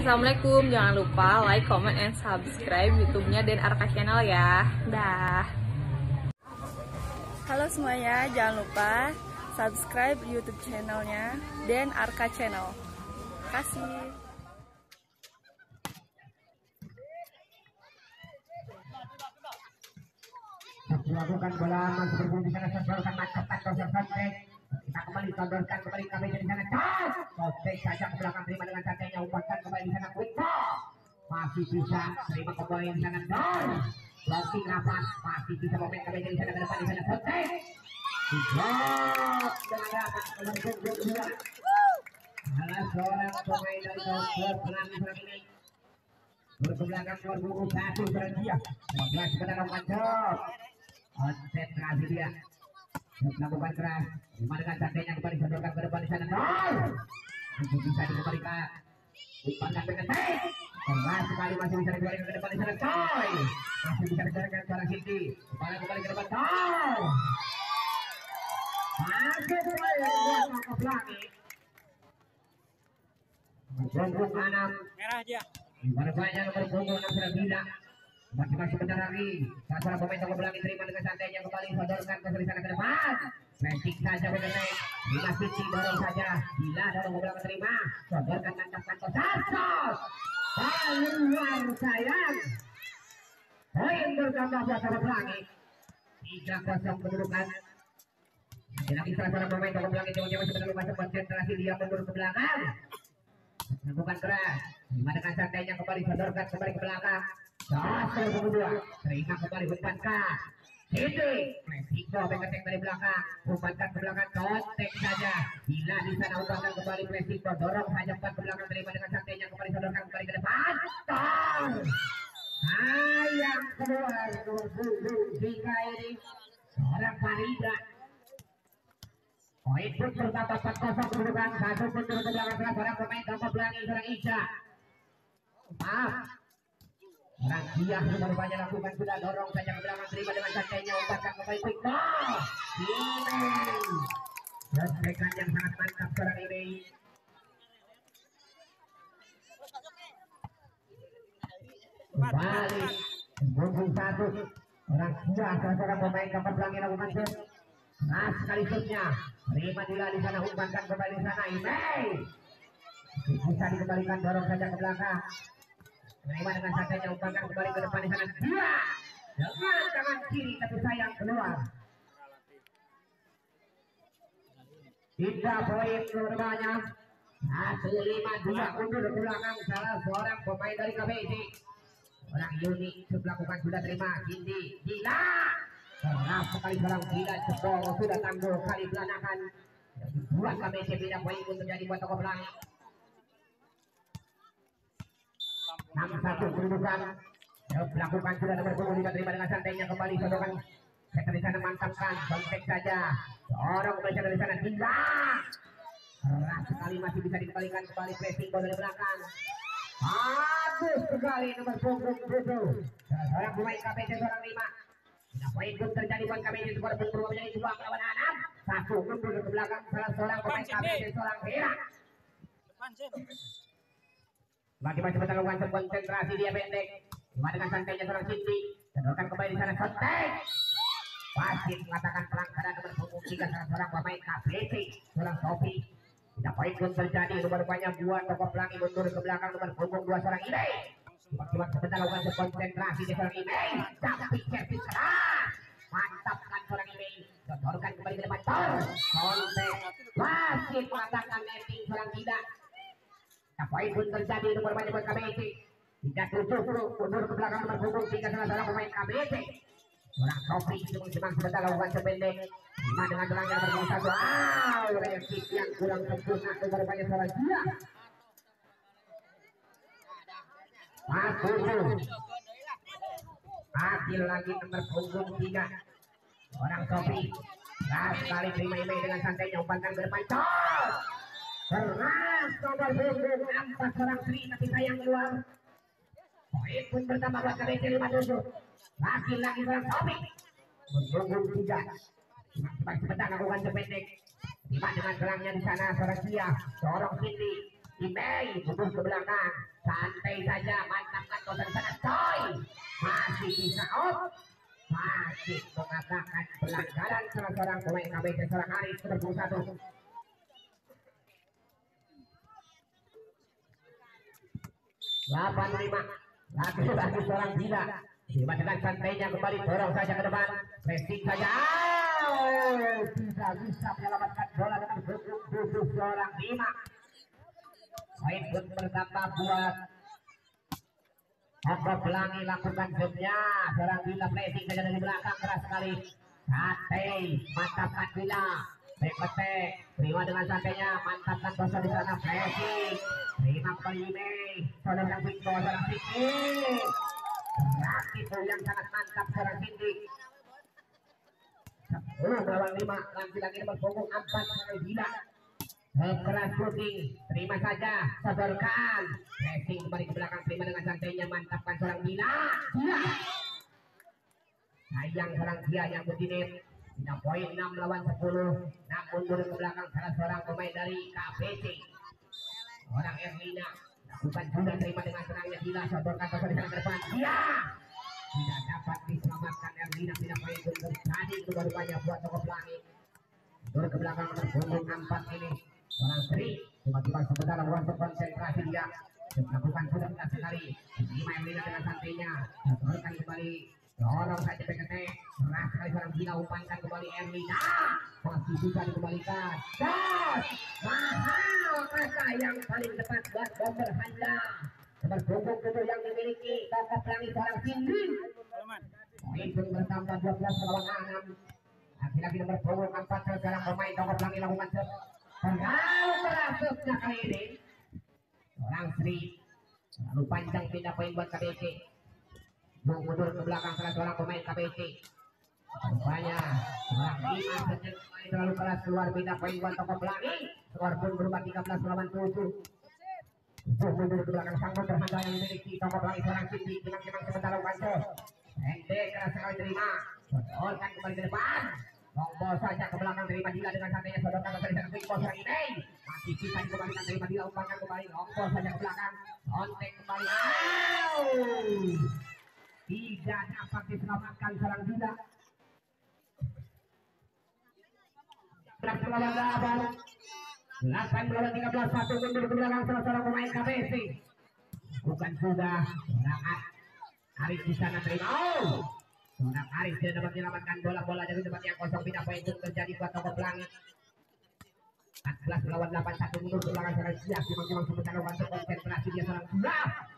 Assalamualaikum, jangan lupa like, comment, and subscribe YouTube-nya Den Arka Channel ya. Dah. Halo semuanya, jangan lupa subscribe YouTube channelnya Den Arka Channel. Kasih. dilakukan bola berbunyi di sana doser Sontek kita kembali sodorkan kembali kami di sana. Tas Sontek saja ke belakang terima dengan santainya umpankan kembali di sana. Quick masih bisa terima kembali di sana. Don blocking nafas masih bisa momen kembali di sana ke depan di sana. Sontek Blok dengan dapat melengkung dua salah seorang pemain dari ini nomor satu serang dia 12 kepada Romanto konsentrasi dia melakukan keras cuma dengan santainya kembali sodorkan ke depan di sana? Nol masih bisa dikembalikan umpankan dengan baik. Keras sekali masih bisa dikembalikan ke depan di sana. Masih bisa dikembalikan seorang Siti. Kembali kembali ke depan. Toy masih yang ke belakang. Punggung enam merah dia Berbahaya nomor punggung sudah bila masih-masih bentar lagi. Saat seorang pemain toko belakang terima dengan santainya kembali. Sodorkan ke sana ke depan. Messi saja mengenai Bila Siti dorong saja. Bila dorong ke belakang terima sodorkan mantapkan ke Santos. Keluar sayang. Poin bertambah buat toko belakang. Tiga kosong kedudukan. Masih lagi salah seorang pemain toko belakang. Jauh-jauh menunggu masa konsentrasi dia mundur ke belakang. Lakukan keras. Terima dengan santainya kembali. Sodorkan kembali ke belakang Satu kedua Terima kembali umpankan Sini Meksiko mengetek dari belakang Umpankan ke belakang Kontek saja Bila di sana umpankan kembali Meksiko Dorong saja umpan ke belakang Terima dengan santainya kembali sodorkan kembali ke depan Tol Sayang keluar Jika ini Seorang Farida Poin pun bertambah 4-0 kedudukan satu pun turun ke belakang seorang pemain nomor belakang seorang Isya. Maaf. Dia sudah rupanya lakukan sudah dorong saja ke belakang terima dengan santainya umpankan kembali quick ball. Ini. Yang sangat mantap seorang ini. Kembali. Punggung satu. Salah seorang pemain nomor belakang lakukan shoot. Nah sekali shootnya Terima Dila di sana umpankan kembali di sana Imei Bisa dikembalikan dorong saja ke belakang Terima dengan santainya umpankan kembali ke depan di sana Dia dengan tangan kiri tapi sayang keluar Tiga poin keduanya Satu lima dua mundur ke belakang salah seorang pemain dari KBC Orang unik melakukan sudah terima Cindy Dila Keras sekali seorang gila jebol sudah tangguh kali belanakan. Buat kami tidak poin pun terjadi buat toko belang. Enam satu kedudukan. Melakukan sudah nomor punggung tidak terima dengan santainya kembali sodokan. Saya di sana mantapkan, kontek saja. Dorong kembali dari sana gila. Keras sekali masih bisa dikembalikan kembali pressing bola dari belakang. Bagus sekali nomor punggung tujuh. Seorang pemain KPC seorang lima. Poin pun terjadi buat kami ini skor pun berubah menjadi dua melawan enam. Satu mundur ke belakang salah seorang pemain dan seorang Hera. Bagi masih betul lakukan konsentrasi dia pendek. Cuma dengan santainya seorang Cindy. Sedorkan kembali di sana kontek. Wasit mengatakan pelanggaran nomor punggung tiga salah seorang pemain KPC seorang Sofi. Tidak poin pun terjadi rupanya buat tokoh pelangi mundur ke belakang nomor punggung dua seorang ini. Cuma sebentar lakukan konsentrasi di seorang ini. Tapi servis keras. Mantapkan seorang ini. Sodorkan kembali ke depan. Tol. Kontek. Wasit mengatakan. Nah, poin pun terjadi nomor banyak buat KBC. Tiga tujuh puluh ke belakang punggung tiga salah seorang pemain KBC. Seorang Sofi cuma cuma sebentar lakukan sependek. Lima dengan telanjang nomor satu. Ah, reaksi yang kurang sempurna nomor banyak seorang dia. Hasil lagi nomor punggung tiga. Orang Sofi. Keras sekali terima email dengan santainya umpankan ke depan. Punggung empat seorang Sri tapi sayang keluar. Poin pun bertambah buat KBC lima tujuh. Lagi lagi seorang Sofi. Punggung tiga. Cepat sebentar lakukan sependek. Lima dengan gelangnya di sana seorang Sia. Dorong Cindy. Imei mundur ke belakang santai saja mantapkan kosan di sana coy masih bisa out masih mengatakan pelanggaran salah seorang pemain KBC seorang Aris nomor satu delapan lima laki-laki seorang gila. Dengan santainya kembali dorong saja ke depan. Pressing saja. Tidak bisa menyelamatkan bola dengan busuk seorang lima. Poin pun bertambah buat. Oko Pelangi lakukan zoomnya seorang gila pressing saja dari belakang keras sekali. Sate mantapkan gila Petek terima dengan santainya mantapkan dosa di sana pressing terima kembali Mei saudara Victor seorang Vicky Rakit yang sangat mantap seorang Cindy. Sepuluh melawan lima, lagi-lagi nomor punggung empat sangat gila. Keras shooting, terima saja, sodorkan. Racing kembali ke belakang, terima dengan santainya, mantapkan seorang gila. Gila. Sayang seorang dia yang berdinit. Tidak poin 6 lawan 10. Namun mundur ke belakang salah seorang pemain dari KPC. Orang Erlina bukan juga terima dengan tenangnya Dila sodorkan ke di sana depan. Dia tidak dapat diselamatkan. Erlina tidak main. Tadi kedua rupanya buat toko pelangi. Mundur ke belakang berpunggung empat ini. Orang Sri tiba-tiba sebentar melakukan konsentrasi dia. Melakukan sudah sekali terima Erlina dengan santainya. Sodorkan kembali dorong saja PKT keras sekali seorang Dila umpankan kembali Erlina masih bisa dikembalikan. Gas mahal kata yang paling tepat buat bomber Handa punggung kedua yang dimiliki tokoh pelangi seorang Cindy poin pun bertambah 12 melawan 6 laki-laki nomor punggung 4 sekarang pemain tokoh pelangi lakukan terlalu kerasnya kali ini. Orang Sri lalu panjang pindah poin buat KBC mundur ke belakang salah seorang pemain sejak main terlalu keras keluar pindah poin buat toko pelangi. Skor pun berubah 13 melawan 7 Tujuh. Mundur ke belakang sanggup berhanda yang memiliki toko pelangi seorang Siti. Kimang-kimang sebentar lakukan sos Pendek keras sekali terima. Sodorkan kembali ke depan. Lombol saja ke belakang terima Dila dengan santainya. Sodorkan ke sana quick ball serang ini masih bisa dikembalikan terima Dila umpankan kembali. Lombol saja ke belakang kontek kembali! Tidak dapat diselamatkan seorang Dila Belas melawan delapan. Delapan melawan tiga belas satu mundur ke belakang salah seorang pemain KBC. Bukan sudah serangan. Arif di sana terima. Oh, seorang Arif tidak dapat menyelamatkan bola-bola dari tempat yang kosong pindah poin itu terjadi buat toko pelangi. 14 melawan 8 satu mundur ke belakang seorang siap memang sebentar lakukan konsentrasi dia seorang siap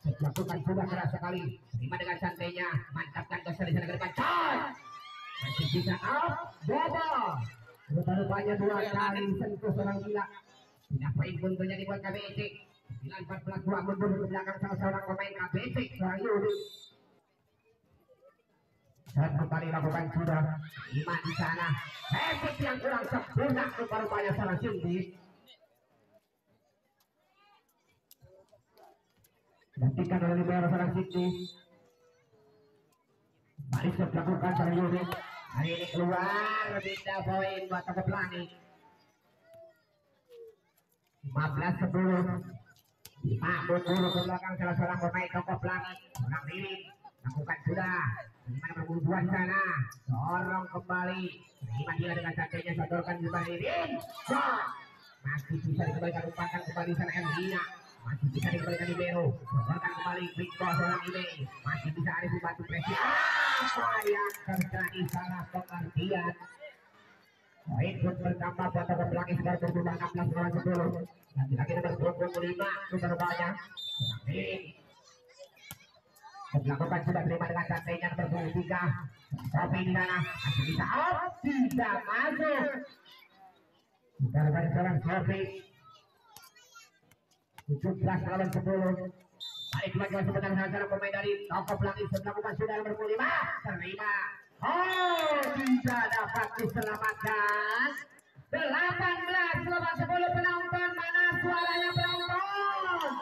melakukan sudah keras sekali terima dengan santainya mantapkan dosa di sana ke depan Charge! masih bisa out bobo Rupa-rupanya dua kali sentuh seorang gila. Tidak poin pun terjadi buat KBC. 9-14 dua mundur ke belakang salah seorang pemain KBC. Seorang Yudi. Satu kali lakukan sudah. Lima di sana. Efek yang kurang sempurna rupa-rupanya seorang Cindy. Gantikan oleh libero seorang Cindy. Baris melakukan seorang Yudi. Hari ini keluar pindah poin buat toko pelangi. 15 10 Lima mundur ke belakang salah seorang pemain toko pelangi. Orang diri lakukan sudah. Bagaimana di sana. Dorong kembali. Terima dia dengan santainya sodorkan kembali. Masih bisa dikembalikan umpankan kembali sana Elvina. Masih bisa dikembalikan di Bero. Sodorkan kembali Big orang ini. Masih bisa Arif membantu presi. Apa yang terjadi salah pengertian? Poin pun bertambah buat toko pelangi skor berubah 16 lawan 10. Lagi-lagi nomor 25 super banyak. Melakukan sudah terima dengan santainya nomor 23. Kopi di sana masih bisa out, tidak masuk. Kita lakukan seorang Sofi. 17 lawan 10. Baik lagi sebentar saja pemain dari toko pelangi melakukan sudah nomor 25. Terima. Oh, tidak dapat diselamatkan. 18 lawan 10 penonton mana suaranya penonton?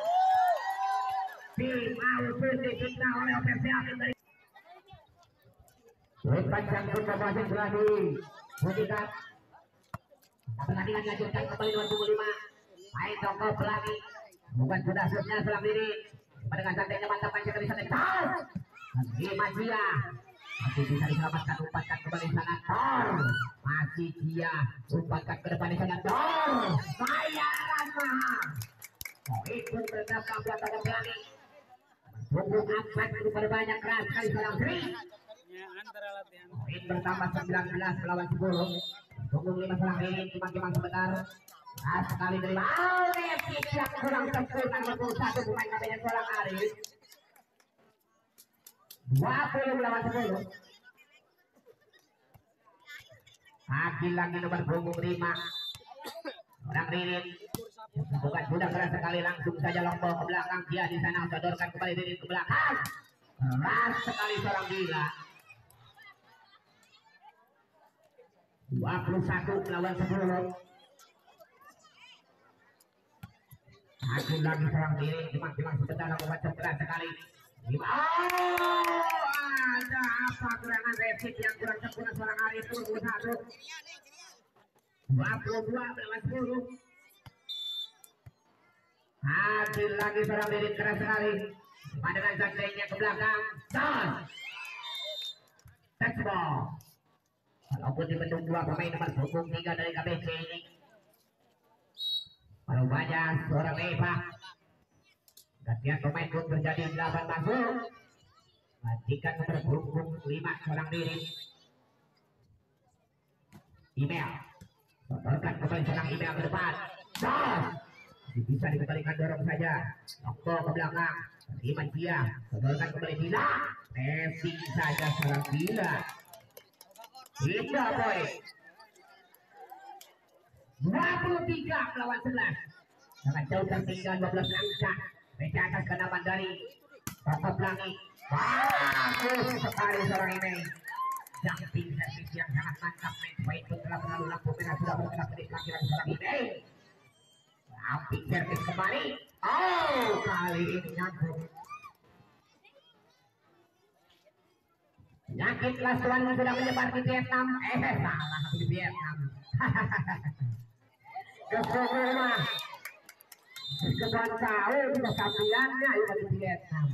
Tim Alpus dibina oleh OPC Amin dari Panjang pun masih berani Bunikan Pertandingan dilanjutkan kembali nomor 25 Ayo tongkol pelangi. Bukan sudah shootnya selang diri. Dengan santainya mantapkan ke sana. Tor. Lima dia. Masih bisa diselamatkan umpatkan kembali sana Tor. Masih dia umpatkan ke depan di sana Tor. Bayaran mahal. Poin pun berdampak buat tongkol pelangi. Tunggu empat kepada banyak keras sekali seorang Sri. Poin bertambah 19 melawan 10. Tunggu lima selang ini cuma-cuma sebentar. Sekali dari tidak kurang sempurna 21 pemain seorang Arif. 20 melawan 10. Akil lagi nomor punggung 5. Orang Ririn bukan sudah keras sekali langsung saja lompok ke belakang dia di sana sodorkan kembali Ririn ke belakang. Keras sekali seorang gila. 21 melawan 10. Aku lagi serang diri, cuma cuma sebentar aku baca keras sekali. Oh, ada apa kurangan resik yang kurang sempurna seorang hari itu satu. 22 melawan 10. Hasil lagi serang diri keras sekali. Pandangan santainya ke belakang. Dos. Touch ball. Walaupun dibendung dua pemain nomor punggung tiga dari KBC ini. Rupanya seorang Eva. Gantian pemain pun terjadi delapan masuk. Matikan nomor punggung lima seorang diri. Email. Sotorkan kembali seorang email ke depan. Dos. Bisa dikembalikan dorong saja. Toko ke belakang. Terima dia. Sotorkan kembali Bila. Messi saja seorang Bila. Indah boy. 23 melawan 11. Sangat jauh tertinggal 12 angka. Meja atas kenaman dari Toko Pelangi. Bagus sekali seorang ini. Jumping service yang sangat mantap. Poin pun telah berlalu lampu merah sudah bergerak di pelakiran seorang ini. Jumping service kembali. Oh, kali ini nyambung. Penyakit lasuan sudah menyebar di Vietnam. Eh, salah di Vietnam. Kesemua. Kebuan tahu kita sambilannya di Vietnam.